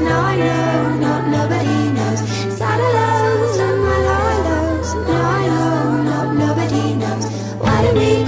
knows, now I know, not nobody knows. Sad lows and my high lows, now I know, not nobody knows. Why do we?